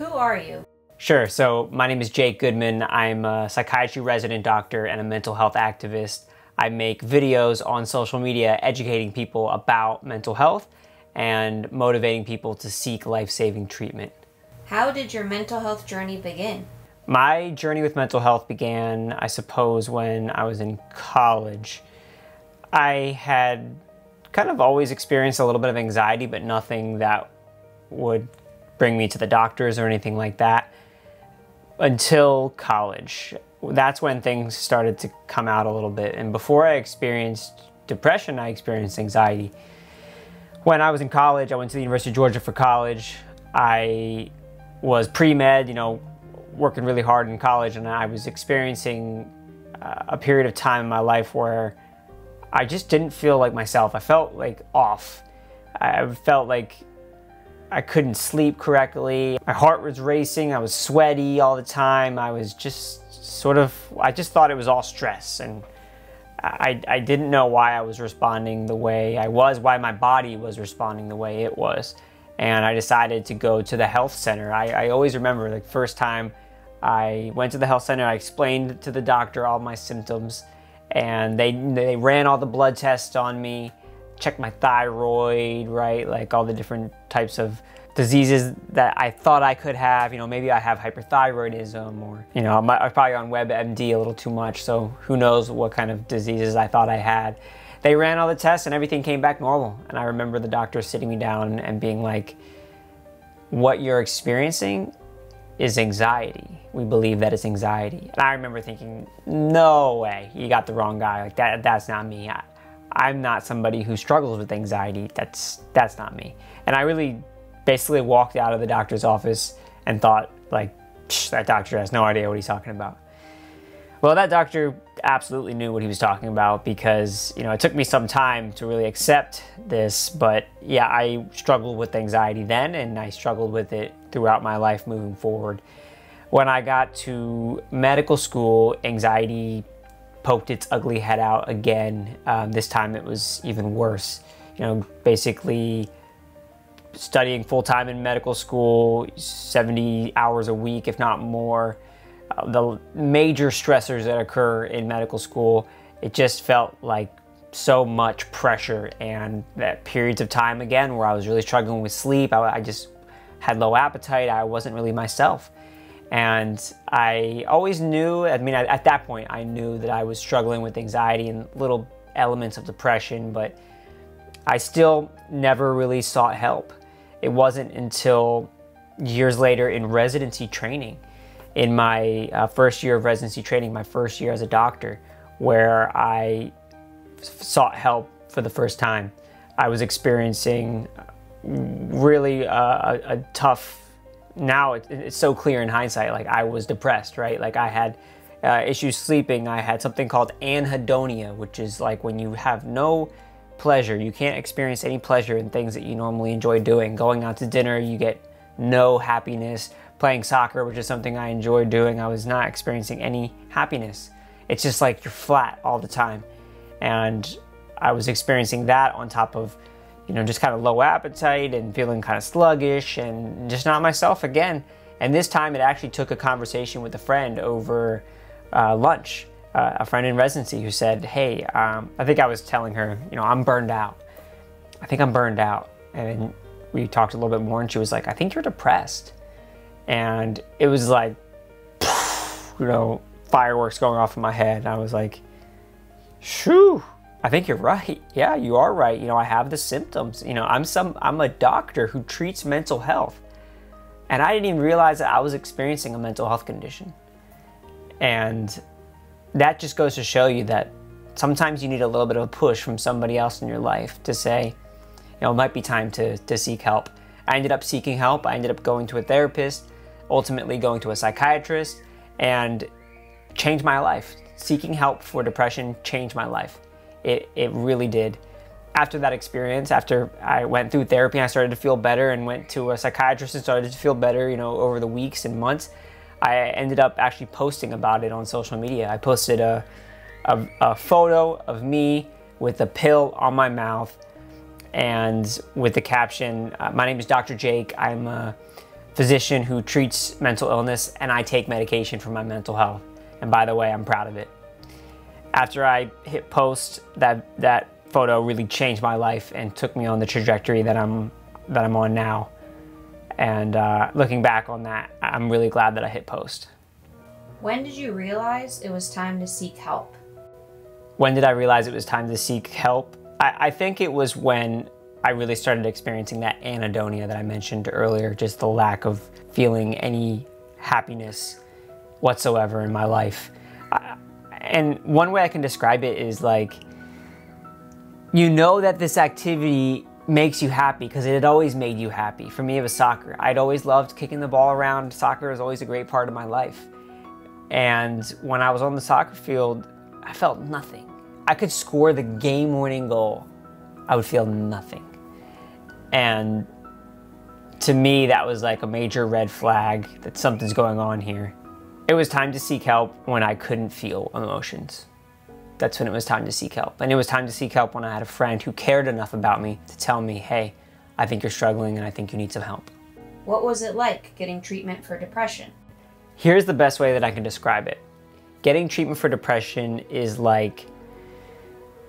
Who are you? Sure. So, my name is Jake Goodman. I'm a psychiatry resident doctor and a mental health activist. I make videos on social media educating people about mental health and motivating people to seek life saving treatment. How did your mental health journey begin? My journey with mental health began, I suppose, when I was in college. I had kind of always experienced a little bit of anxiety, but nothing that would bring me to the doctors or anything like that until college. That's when things started to come out a little bit. And before I experienced depression, I experienced anxiety. When I was in college, I went to the University of Georgia for college. I was pre med, you know, working really hard in college, and I was experiencing uh, a period of time in my life where I just didn't feel like myself. I felt like off. I felt like I couldn't sleep correctly. My heart was racing. I was sweaty all the time. I was just sort of, I just thought it was all stress. And I, I didn't know why I was responding the way I was, why my body was responding the way it was. And I decided to go to the health center. I, I always remember the first time I went to the health center, I explained to the doctor all my symptoms and they they ran all the blood tests on me, checked my thyroid, right, like all the different types of diseases that I thought I could have. You know, maybe I have hyperthyroidism, or you know, I'm, I'm probably on WebMD a little too much, so who knows what kind of diseases I thought I had. They ran all the tests and everything came back normal. And I remember the doctor sitting me down and being like, "What you're experiencing is anxiety. We believe that it's anxiety. And I remember thinking, no way, you got the wrong guy. Like that, that's not me. I, I'm not somebody who struggles with anxiety. That's that's not me. And I really basically walked out of the doctor's office and thought, like, that doctor has no idea what he's talking about. Well, that doctor absolutely knew what he was talking about because, you know, it took me some time to really accept this, but yeah, I struggled with anxiety then and I struggled with it throughout my life moving forward. When I got to medical school, anxiety poked its ugly head out again. Um, this time it was even worse. You know, basically studying full time in medical school, 70 hours a week, if not more. Uh, the major stressors that occur in medical school, it just felt like so much pressure and that periods of time again where I was really struggling with sleep. I, I just had low appetite. I wasn't really myself. And I always knew, I mean, at, at, that point, I knew that I was struggling with anxiety and little elements of depression, but I still never really sought help. It wasn't until years later in residency training, in my uh, first year of residency training, my first year as a doctor, where I sought help for the first time. I was experiencing really uh, a, a, tough. Now it, it's so clear in hindsight. Like I was depressed, right? Like I had uh, issues sleeping. I had something called anhedonia, which is like when you have no pleasure. You can't experience any pleasure in things that you normally enjoy doing. Going out to dinner, you get no happiness. Playing soccer, which is something I enjoy doing, I was not experiencing any happiness. It's just like you're flat all the time. And I was experiencing that on top of you know, just kind of low appetite and feeling kind of sluggish and just not myself again. And this time it actually took a conversation with a friend over uh, lunch, uh, a friend in residency who said, Hey, um, I think I was telling her, you know, I'm burned out. I think I'm burned out. And we talked a little bit more and she was like, I think you're depressed. And it was like, you know, fireworks going off in my head. And I was like, shoo, I think you're right. Yeah, you are right. You know, I have the symptoms. You know, I'm some I'm a doctor who treats mental health. And I didn't even realize that I was experiencing a mental health condition. And that just goes to show you that sometimes you need a little bit of a push from somebody else in your life to say, you know, it might be time to, to seek help. I ended up seeking help. I ended up going to a therapist, ultimately going to a psychiatrist, and changed my life. Seeking help for depression changed my life. It, it really did. After that experience, after I went through therapy, I started to feel better and went to a psychiatrist and started to feel better, you know, over the weeks and months. I ended up actually posting about it on social media. I posted a, a, a photo of me with a pill on my mouth and with the caption, uh, My name is Dr. Jake. I'm a physician who treats mental illness and I take medication for my mental health. And by the way, I'm proud of it. After I hit post, that that photo really changed my life and took me on the trajectory that I'm that I'm on now. And uh, looking back on that, I'm really glad that I hit post. When did you realize it was time to seek help? When did I realize it was time to seek help? I, I think it was when I really started experiencing that anhedonia that I mentioned earlier, just the lack of feeling any happiness whatsoever in my life. And one way I can describe it is like, you know that this activity makes you happy because it had always made you happy. For me, it was soccer. I'd always loved kicking the ball around. Soccer was always a great part of my life. And when I was on the soccer field, I felt nothing. I could score the game winning goal, I would feel nothing. And to me, that was like a major red flag that something's going on here. It was time to seek help when I couldn't feel emotions. That's when it was time to seek help. And it was time to seek help when I had a friend who cared enough about me to tell me, hey, I think you're struggling and I think you need some help. What was it like getting treatment for depression? Here's the best way that I can describe it getting treatment for depression is like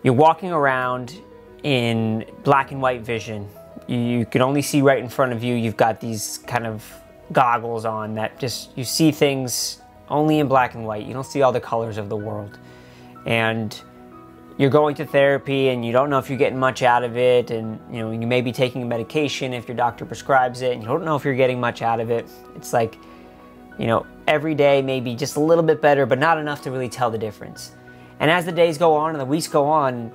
you're walking around in black and white vision. You can only see right in front of you. You've got these kind of goggles on that just you see things only in black and white. You don't see all the colors of the world. And you're going to therapy and you don't know if you're getting much out of it and you know you may be taking a medication if your doctor prescribes it and you don't know if you're getting much out of it. It's like you know, every day maybe just a little bit better, but not enough to really tell the difference. And as the days go on and the weeks go on,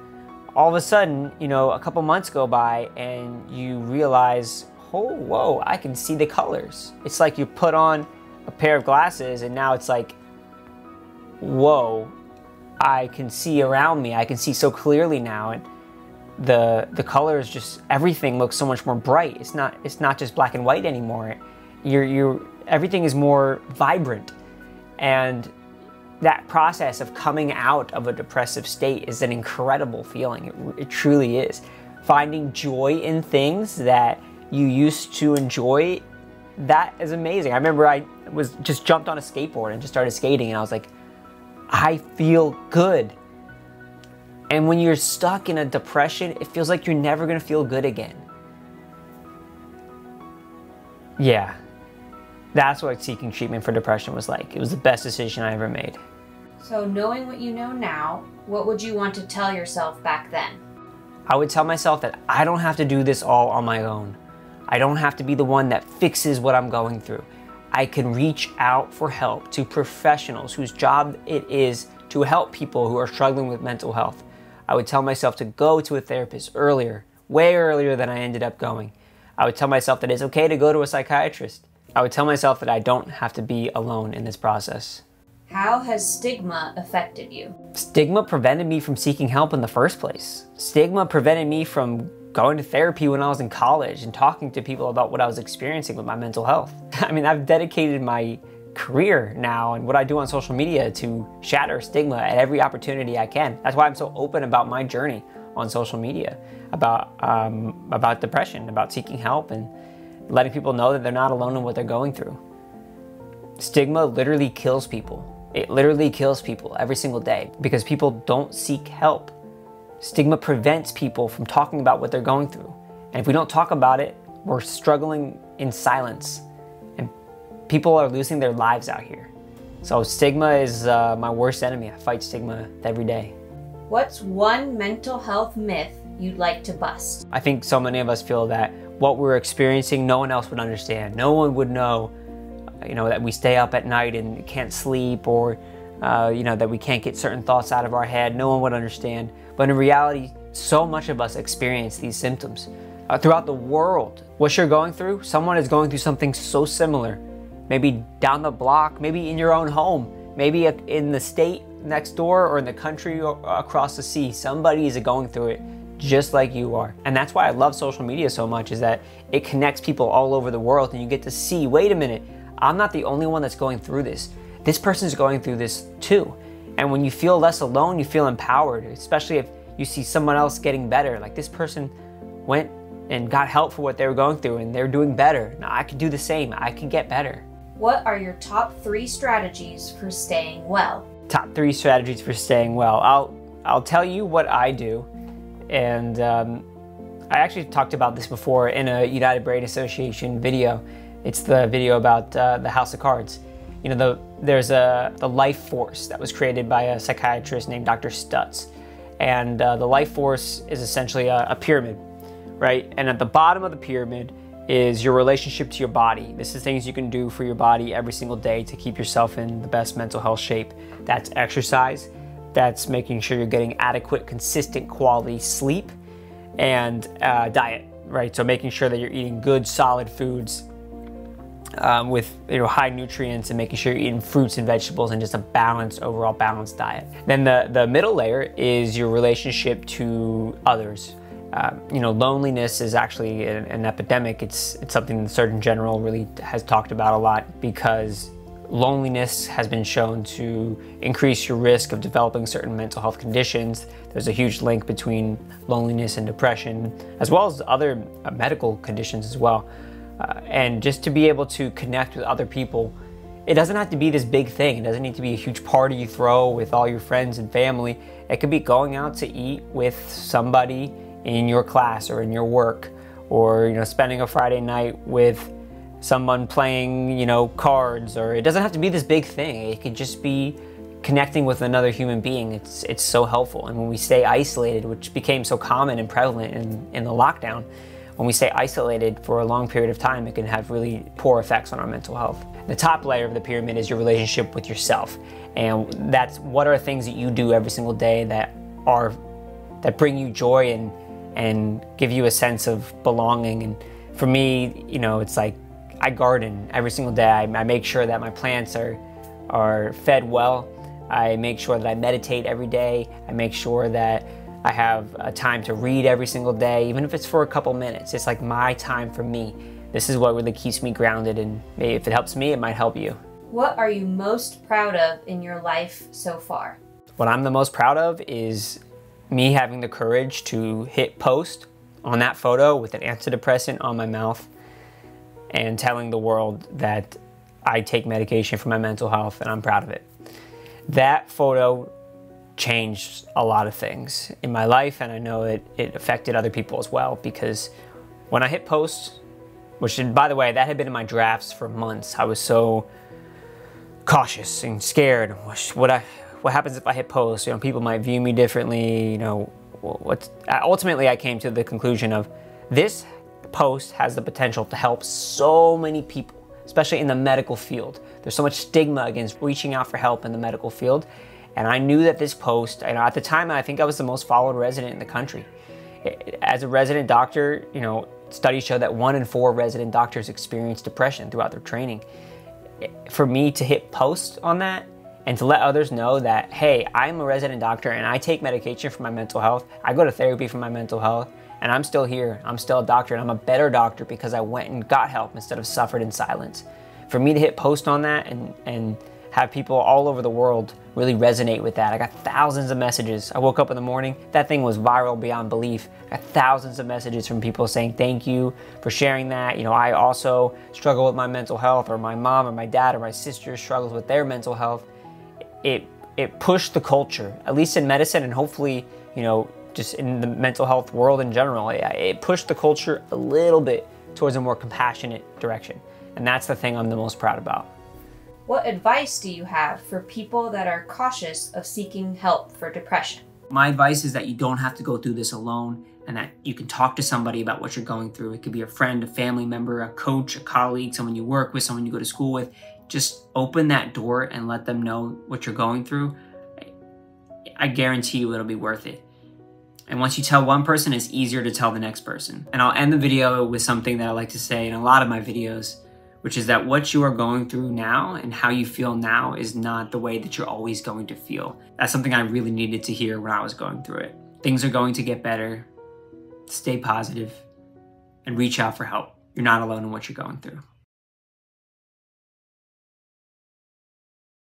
all of a sudden, you know, a couple months go by and you realize, oh, whoa, I can see the colors. It's like you put on a pair of glasses and now it's like, whoa, I can see around me. I can see so clearly now. And the the colors just everything looks so much more bright. It's not it's not just black and white anymore. You're you're everything is more vibrant. And that process of coming out of a depressive state is an incredible feeling. It, it, truly is. Finding joy in things that you used to enjoy, that is amazing. I remember I was just jumped on a skateboard and just started skating, and I was like, I feel good. And when you're stuck in a depression, it feels like you're never gonna feel good again. Yeah, that's what seeking treatment for depression was like. It was the best decision I ever made. So, knowing what you know now, what would you want to tell yourself back then? I would tell myself that I don't have to do this all on my own. I don't have to be the one that fixes what I'm going through. I can reach out for help to professionals whose job it is to help people who are struggling with mental health. I would tell myself to go to a therapist earlier, way earlier than I ended up going. I would tell myself that it's okay to go to a psychiatrist. I would tell myself that I don't have to be alone in this process. How has stigma affected you? Stigma prevented me from seeking help in the first place. Stigma prevented me from going to therapy when I was in college and talking to people about what I was experiencing with my mental health. I mean, I've dedicated my career now and what I do on social media to shatter stigma at every opportunity I can. That's why I'm so open about my journey on social media about um, about depression, about seeking help, and letting people know that they're not alone in what they're going through. Stigma literally kills people. It literally kills people every single day because people don't seek help. Stigma prevents people from talking about what they're going through. And if we don't talk about it, we're struggling in silence. And people are losing their lives out here. So, stigma is uh, my worst enemy. I fight stigma every day. What's one mental health myth you'd like to bust? I think so many of us feel that what we're experiencing, no one else would understand. No one would know, you know, that we stay up at night and can't sleep or, uh, you know, that we can't get certain thoughts out of our head. No one would understand. But in reality, so much of us experience these symptoms uh, throughout the world. What you're going through, someone is going through something so similar. Maybe down the block, maybe in your own home, maybe in the state next door or in the country across the sea. Somebody is going through it just like you are. And that's why I love social media so much is that it connects people all over the world and you get to see, wait a minute, I'm not the only one that's going through this. This person's going through this too. And when you feel less alone, you feel empowered, especially if you see someone else getting better. Like this person went and got help for what they were going through and they're doing better. Now I can do the same. I can get better. What are your top three strategies for staying well? Top three strategies for staying well. I'll I'll tell you what I do, and um, I actually talked about this before in a United Brain Association video. It's the video about uh, the House of Cards. You know, the, there's a the life force that was created by a psychiatrist named Dr. Stutz, and uh, the life force is essentially a, a pyramid, right? And at the bottom of the pyramid is your relationship to your body. This is things you can do for your body every single day to keep yourself in the best mental health shape. That's exercise, that's making sure you're getting adequate, consistent quality sleep, and uh, diet, right? So making sure that you're eating good, solid foods um, with you know high nutrients and making sure you're eating fruits and vegetables and just a balanced overall balanced diet. Then the the middle layer is your relationship to others. Um, you know, loneliness is actually an, an epidemic. It's it's something the Surgeon General really has talked about a lot because loneliness has been shown to increase your risk of developing certain mental health conditions. There's a huge link between loneliness and depression, as well as other medical conditions as well. Uh, and just to be able to connect with other people, it doesn't have to be this big thing. It doesn't need to be a huge party you throw with all your friends and family. It could be going out to eat with somebody in your class or in your work, or you know, spending a Friday night with someone playing, you know, cards, or it doesn't have to be this big thing. It could just be connecting with another human being. It's it's so helpful. And when we stay isolated, which became so common and prevalent in, in the lockdown, when we stay isolated for a long period of time, it can have really poor effects on our mental health. The top layer of the pyramid is your relationship with yourself. And that's what are things that you do every single day that are that bring you joy and and give you a sense of belonging. And for me, you know, it's like I garden every single day. I, I make sure that my plants are are fed well. I make sure that I meditate every day. I make sure that I have a time to read every single day, even if it's for a couple minutes. It's like my time for me. This is what really keeps me grounded, and if it helps me, it might help you. What are you most proud of in your life so far? What I'm the most proud of is me having the courage to hit post on that photo with an antidepressant on my mouth and telling the world that I take medication for my mental health and I'm proud of it. That photo changed a lot of things in my life and I know it, it affected other people as well because when I hit post, which and by the way, that had been in my drafts for months. I was so cautious and scared. What I, what happens if I hit post? You know, people might view me differently. You know, what? Ultimately, I came to the conclusion of this post has the potential to help so many people, especially in the medical field. There's so much stigma against reaching out for help in the medical field. And I knew that this post, know, at the time, I think I was the most followed resident in the country. As a resident doctor, you know, studies show that one in four resident doctors experience depression throughout their training. For me to hit post on that and to let others know that, hey, I'm a resident doctor and I take medication for my mental health, I go to therapy for my mental health, and I'm still here. I'm still a doctor, and I'm a better doctor because I went and got help instead of suffered in silence. For me to hit post on that and, and have people all over the world really resonate with that. I got thousands of messages. I woke up in the morning, that thing was viral beyond belief. I got thousands of messages from people saying thank you for sharing that. You know, I also struggle with my mental health, or my mom or my dad or my sister struggles with their mental health. It it pushed the culture, at least in medicine, and hopefully, you know, just in the mental health world in general. It, it pushed the culture a little bit towards a more compassionate direction. And that's the thing I'm the most proud about. What advice do you have for people that are cautious of seeking help for depression? My advice is that you don't have to go through this alone and that you can talk to somebody about what you're going through. It could be a friend, a family member, a coach, a colleague, someone you work with, someone you go to school with. Just open that door and let them know what you're going through. I guarantee you it'll be worth it. And once you tell one person, it's easier to tell the next person. And I'll end the video with something that I like to say in a lot of my videos, which is that what you are going through now and how you feel now is not the way that you're always going to feel. That's something I really needed to hear when I was going through it. Things are going to get better. Stay positive and reach out for help. You're not alone in what you're going through.